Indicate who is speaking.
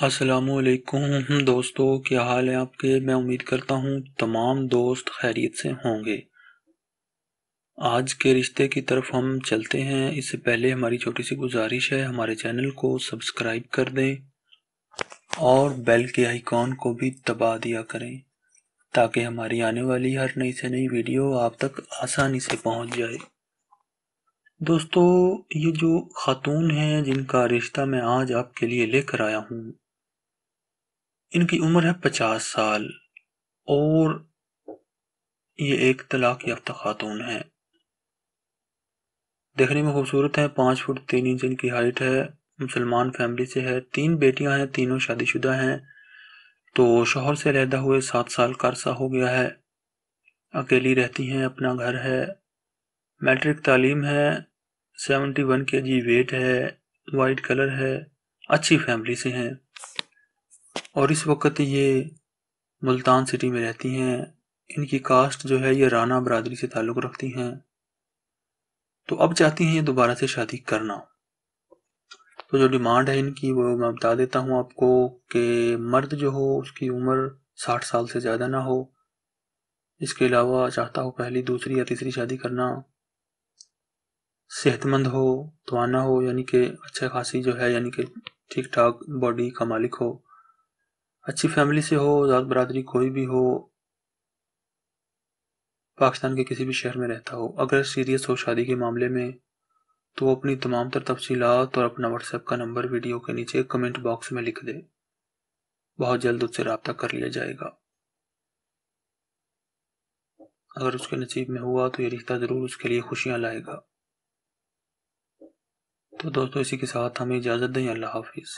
Speaker 1: असलकुम दोस्तों, क्या हाल है आपके? मैं उम्मीद करता हूँ तमाम दोस्त खैरियत से होंगे। आज के रिश्ते की तरफ़ हम चलते हैं। इससे पहले हमारी छोटी सी गुजारिश है, हमारे चैनल को सब्सक्राइब कर दें और बेल के आइकॉन को भी दबा दिया करें, ताकि हमारी आने वाली हर नई से नई वीडियो आप तक आसानी से पहुँच जाए। दोस्तों, ये जो खातून हैं, जिनका रिश्ता मैं आज आपके लिए लेकर आया हूँ इनकी उम्र है पचास साल और ये एक तलाक याफ्ता खातून है। देखने में खूबसूरत है, पाँच फुट तीन इंच इनकी हाइट है, मुसलमान फैमिली से है, तीन बेटियाँ हैं, तीनों शादीशुदा हैं। तो शोहर से अलहदा हुए सात साल का अरसा हो गया है। अकेली रहती हैं, अपना घर है। मैट्रिक तालीम है seventy one K G weight है, वाइट कलर है, अच्छी फैमिली से हैं। और इस वक्त ये मुल्तान सिटी में रहती हैं। इनकी कास्ट जो है, ये राना बरदरी से ताल्लुक़ रखती हैं। तो अब चाहती हैं ये दोबारा से शादी करना। तो जो डिमांड है इनकी, वो मैं बता देता हूँ आपको कि मर्द जो हो, उसकी उम्र साठ साल से ज़्यादा ना हो। इसके अलावा चाहता हो पहली, दूसरी या तीसरी शादी करना। सेहतमंद हो तवाना हो, यानी कि अच्छा खासी जो है, यानी कि ठीक ठाक बॉडी का मालिक हो। अच्छी फैमिली से हो ज़ात बरदरी कोई भी हो, पाकिस्तान के किसी भी शहर में रहता हो, अगर सीरियस हो शादी के मामले में तो अपनी तमाम तर तफसीलात और अपना व्हाट्सएप का नंबर वीडियो के नीचे कमेंट बॉक्स में लिख दे। बहुत जल्द उससे रबता कर लिया जाएगा। अगर उसके नसीब में हुआ तो ये रिश्ता ज़रूर उसके लिए खुशियाँ लाएगा। तो दोस्तों, इसी के साथ हमें इजाज़त दें, अल्लाह हाफिज़।